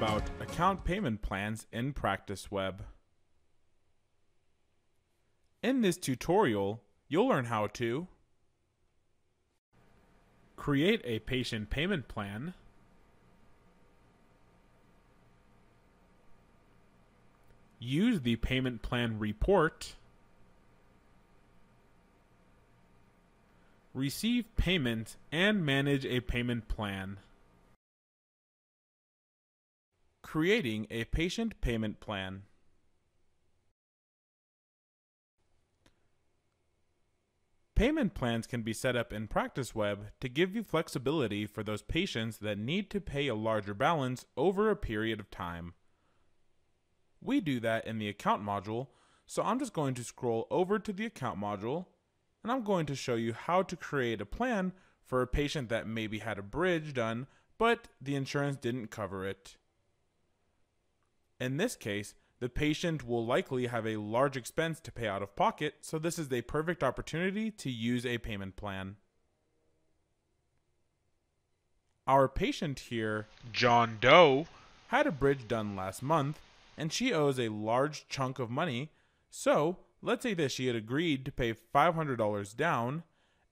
about account payment plans in PracticeWeb. In this tutorial, you'll learn how to create a patient payment plan, use the payment plan report, receive payment, and manage a payment plan. Creating a patient payment plan. Payment plans can be set up in PracticeWeb to give you flexibility for those patients that need to pay a larger balance over a period of time. We do that in the account module, so I'm just going to scroll over to the account module and I'm going to show you how to create a plan for a patient that maybe had a bridge done, but the insurance didn't cover it. In this case, the patient will likely have a large expense to pay out of pocket, so this is a perfect opportunity to use a payment plan. Our patient here, John Doe, had a bridge done last month, and she owes a large chunk of money, so let's say that she had agreed to pay $500 down,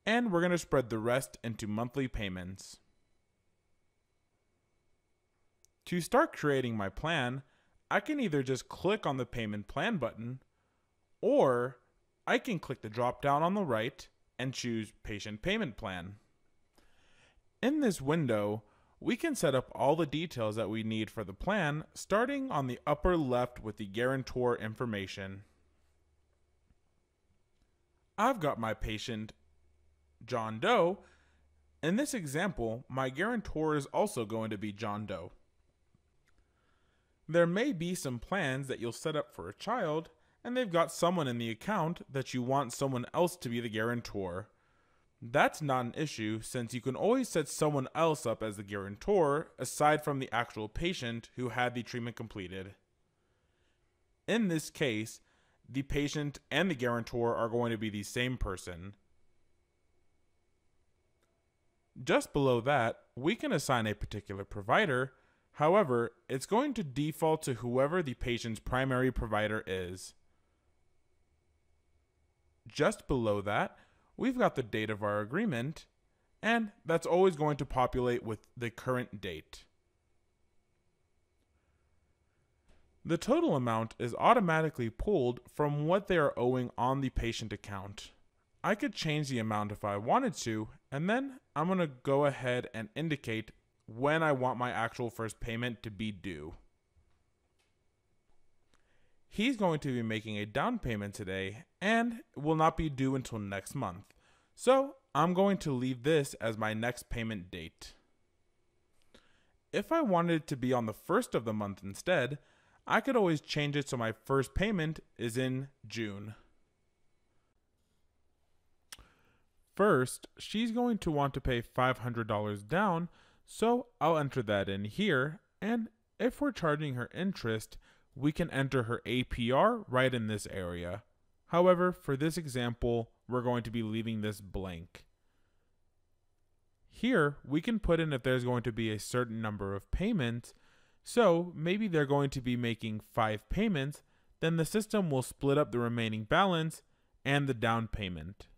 and we're going to spread the rest into monthly payments. To start creating my plan, I can either just click on the payment plan button or I can click the drop down on the right and choose patient payment plan. In this window, we can set up all the details that we need for the plan starting on the upper left with the guarantor information. I've got my patient John Doe. In this example, my guarantor is also going to be John Doe. There may be some plans that you'll set up for a child, and they've got someone in the account that you want someone else to be the guarantor. That's not an issue since you can always set someone else up as the guarantor aside from the actual patient who had the treatment completed. In this case, the patient and the guarantor are going to be the same person. Just below that, we can assign a particular provider However, it's going to default to whoever the patient's primary provider is. Just below that, we've got the date of our agreement, and that's always going to populate with the current date. The total amount is automatically pulled from what they are owing on the patient account. I could change the amount if I wanted to, and then I'm going to go ahead and indicate when I want my actual first payment to be due. He's going to be making a down payment today and will not be due until next month. So I'm going to leave this as my next payment date. If I wanted it to be on the first of the month instead, I could always change it so my first payment is in June. First, she's going to want to pay $500 down so I'll enter that in here, and if we're charging her interest, we can enter her APR right in this area. However, for this example, we're going to be leaving this blank. Here, we can put in if there's going to be a certain number of payments. So maybe they're going to be making five payments, then the system will split up the remaining balance and the down payment.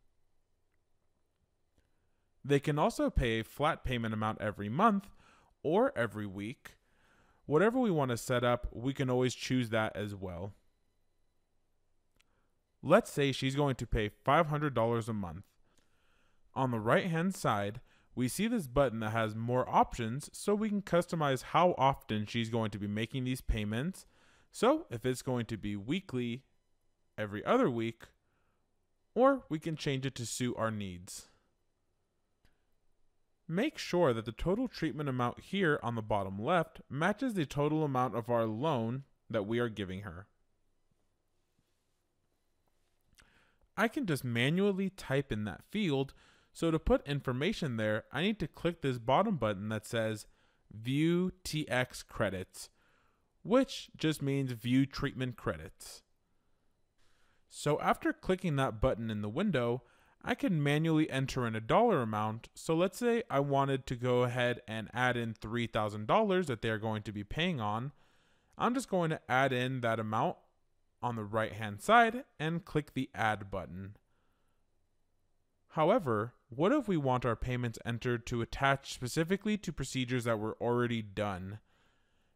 They can also pay a flat payment amount every month or every week. Whatever we want to set up, we can always choose that as well. Let's say she's going to pay $500 a month. On the right hand side, we see this button that has more options so we can customize how often she's going to be making these payments. So if it's going to be weekly, every other week, or we can change it to suit our needs. Make sure that the total treatment amount here on the bottom left matches the total amount of our loan that we are giving her. I can just manually type in that field, so to put information there, I need to click this bottom button that says View TX Credits, which just means View Treatment Credits. So after clicking that button in the window, I can manually enter in a dollar amount. So let's say I wanted to go ahead and add in $3,000 that they're going to be paying on. I'm just going to add in that amount on the right hand side and click the add button. However, what if we want our payments entered to attach specifically to procedures that were already done?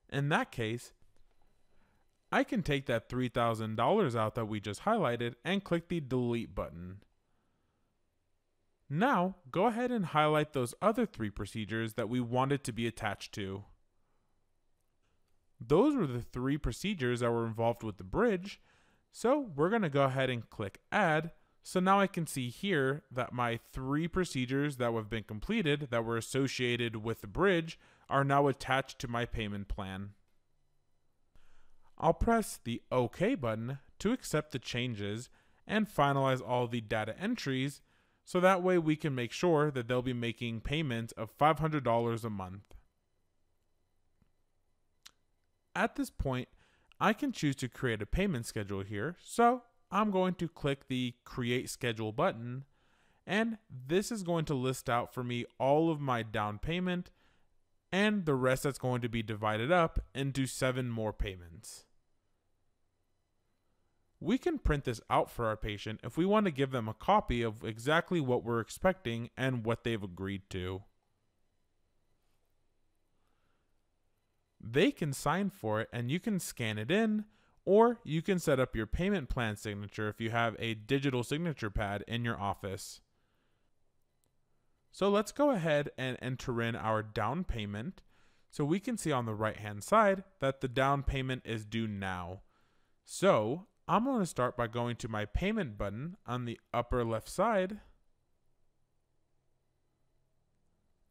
In that case, I can take that $3,000 out that we just highlighted and click the delete button. Now, go ahead and highlight those other three procedures that we wanted to be attached to. Those were the three procedures that were involved with the bridge, so we're going to go ahead and click add so now I can see here that my three procedures that have been completed that were associated with the bridge are now attached to my payment plan. I'll press the OK button to accept the changes and finalize all the data entries so that way we can make sure that they'll be making payments of $500 a month. At this point, I can choose to create a payment schedule here, so I'm going to click the create schedule button and this is going to list out for me all of my down payment and the rest that's going to be divided up into seven more payments. We can print this out for our patient if we want to give them a copy of exactly what we're expecting and what they've agreed to. They can sign for it and you can scan it in or you can set up your payment plan signature if you have a digital signature pad in your office. So let's go ahead and enter in our down payment. So we can see on the right hand side that the down payment is due now. So I'm going to start by going to my payment button on the upper left side.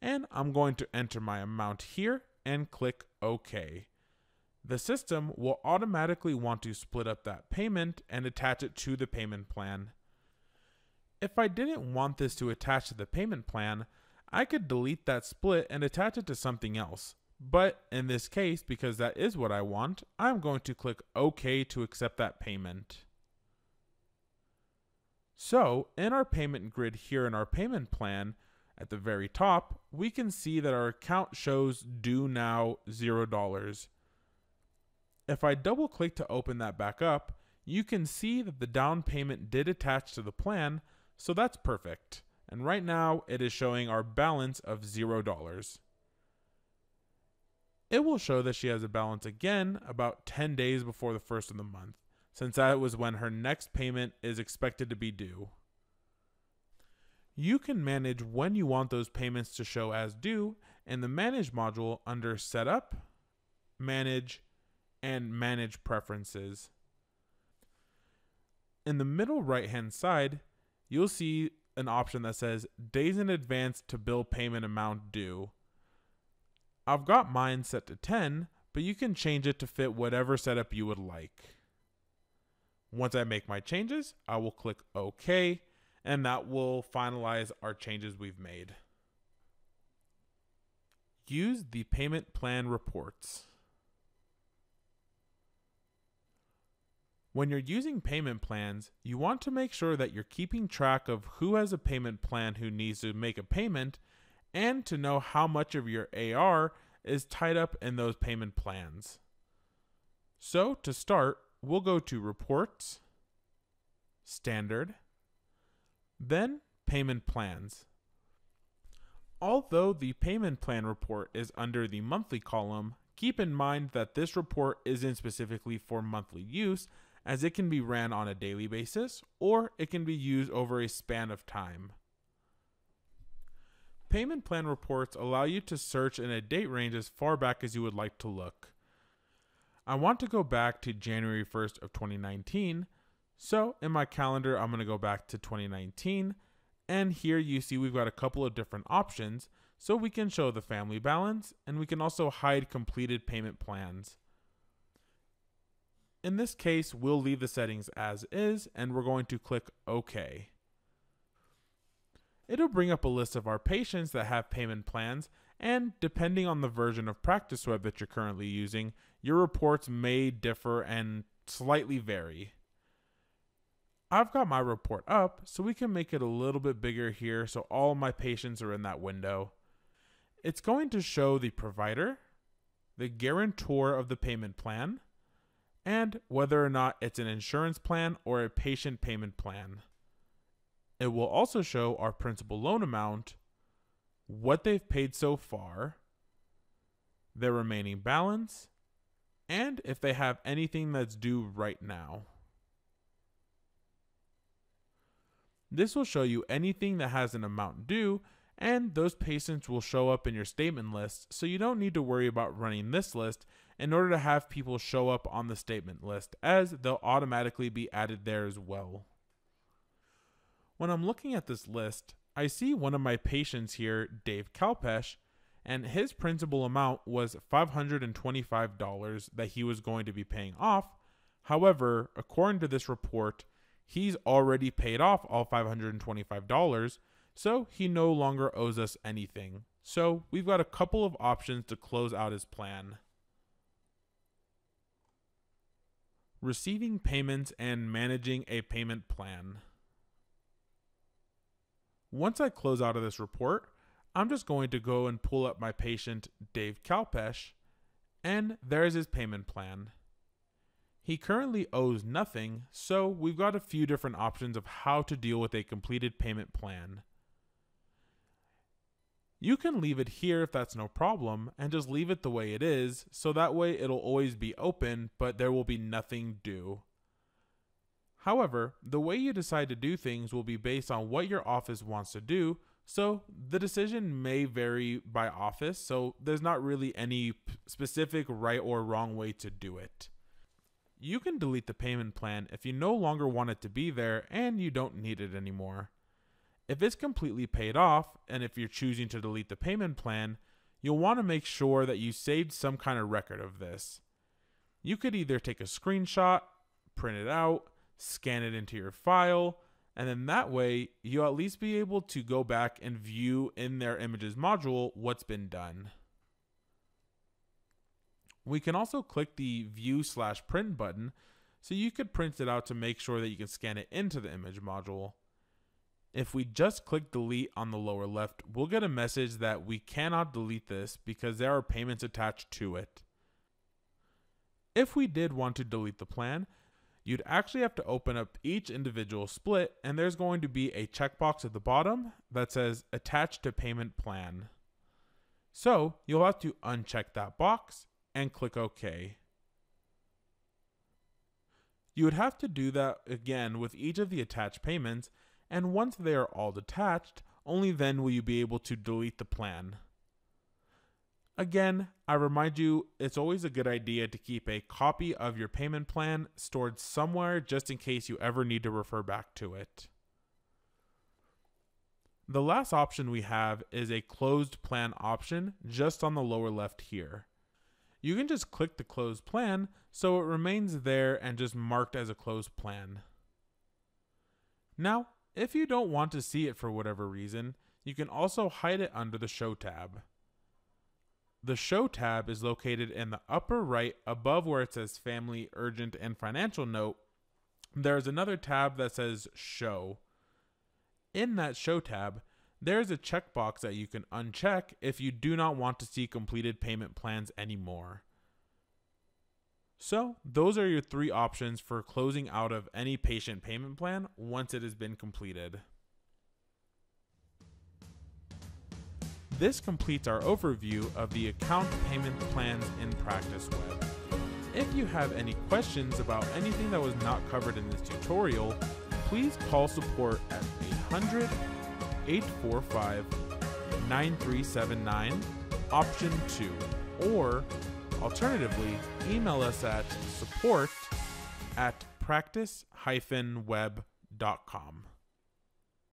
And I'm going to enter my amount here and click OK the system will automatically want to split up that payment and attach it to the payment plan. If I didn't want this to attach to the payment plan, I could delete that split and attach it to something else. But in this case, because that is what I want, I'm going to click OK to accept that payment. So, in our payment grid here in our payment plan, at the very top, we can see that our account shows due now $0. If I double click to open that back up, you can see that the down payment did attach to the plan, so that's perfect. And right now it is showing our balance of $0. It will show that she has a balance again about 10 days before the first of the month, since that was when her next payment is expected to be due. You can manage when you want those payments to show as due in the Manage module under Setup, Manage, and manage preferences. In the middle right hand side, you'll see an option that says days in advance to bill payment amount due. I've got mine set to 10, but you can change it to fit whatever setup you would like. Once I make my changes, I will click OK, and that will finalize our changes we've made. Use the payment plan reports. When you're using payment plans, you want to make sure that you're keeping track of who has a payment plan who needs to make a payment and to know how much of your AR is tied up in those payment plans. So, to start, we'll go to Reports, Standard, then Payment Plans. Although the payment plan report is under the monthly column, keep in mind that this report isn't specifically for monthly use as it can be ran on a daily basis or it can be used over a span of time. Payment plan reports allow you to search in a date range as far back as you would like to look. I want to go back to January 1st of 2019, so in my calendar I'm going to go back to 2019 and here you see we've got a couple of different options so we can show the family balance and we can also hide completed payment plans. In this case, we'll leave the settings as is and we're going to click OK. It'll bring up a list of our patients that have payment plans and depending on the version of PracticeWeb that you're currently using, your reports may differ and slightly vary. I've got my report up so we can make it a little bit bigger here so all my patients are in that window. It's going to show the provider, the guarantor of the payment plan, and whether or not it's an insurance plan or a patient payment plan. It will also show our principal loan amount, what they've paid so far, their remaining balance, and if they have anything that's due right now. This will show you anything that has an amount due, and those patients will show up in your statement list, so you don't need to worry about running this list in order to have people show up on the statement list, as they'll automatically be added there as well. When I'm looking at this list, I see one of my patients here, Dave Kalpesh, and his principal amount was $525 that he was going to be paying off. However, according to this report, he's already paid off all $525, so he no longer owes us anything. So we've got a couple of options to close out his plan. Receiving payments and managing a payment plan. Once I close out of this report, I'm just going to go and pull up my patient, Dave Kalpesh, and there's his payment plan. He currently owes nothing, so we've got a few different options of how to deal with a completed payment plan. You can leave it here if that's no problem, and just leave it the way it is, so that way it'll always be open, but there will be nothing due. However, the way you decide to do things will be based on what your office wants to do, so the decision may vary by office, so there's not really any specific right or wrong way to do it. You can delete the payment plan if you no longer want it to be there and you don't need it anymore. If it's completely paid off, and if you're choosing to delete the payment plan, you'll want to make sure that you saved some kind of record of this. You could either take a screenshot, print it out, scan it into your file, and then that way you'll at least be able to go back and view in their images module what's been done. We can also click the view slash print button so you could print it out to make sure that you can scan it into the image module. If we just click delete on the lower left, we'll get a message that we cannot delete this because there are payments attached to it. If we did want to delete the plan, you'd actually have to open up each individual split and there's going to be a checkbox at the bottom that says attach to payment plan. So you'll have to uncheck that box and click OK. You would have to do that again with each of the attached payments and once they are all detached, only then will you be able to delete the plan. Again, I remind you it's always a good idea to keep a copy of your payment plan stored somewhere just in case you ever need to refer back to it. The last option we have is a closed plan option just on the lower left here. You can just click the closed plan so it remains there and just marked as a closed plan. Now, if you don't want to see it for whatever reason, you can also hide it under the Show tab. The Show tab is located in the upper right above where it says Family, Urgent, and Financial Note. There's another tab that says Show. In that Show tab, there's a checkbox that you can uncheck if you do not want to see completed payment plans anymore. So, those are your three options for closing out of any patient payment plan once it has been completed. This completes our overview of the account payment plans in Practice Web. If you have any questions about anything that was not covered in this tutorial, please call support at 800 845 9379, option 2, or alternatively, email us at support at practice-web.com.